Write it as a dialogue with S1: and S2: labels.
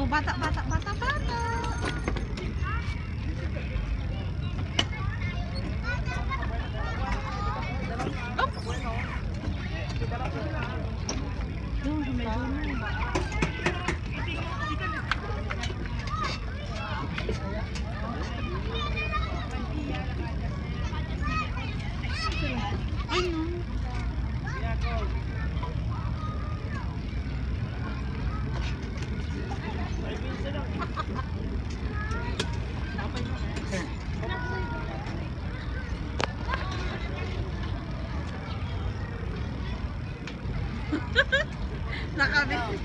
S1: Oh, batak, batak, batak, batak. Oh. Tuh. Nakabit.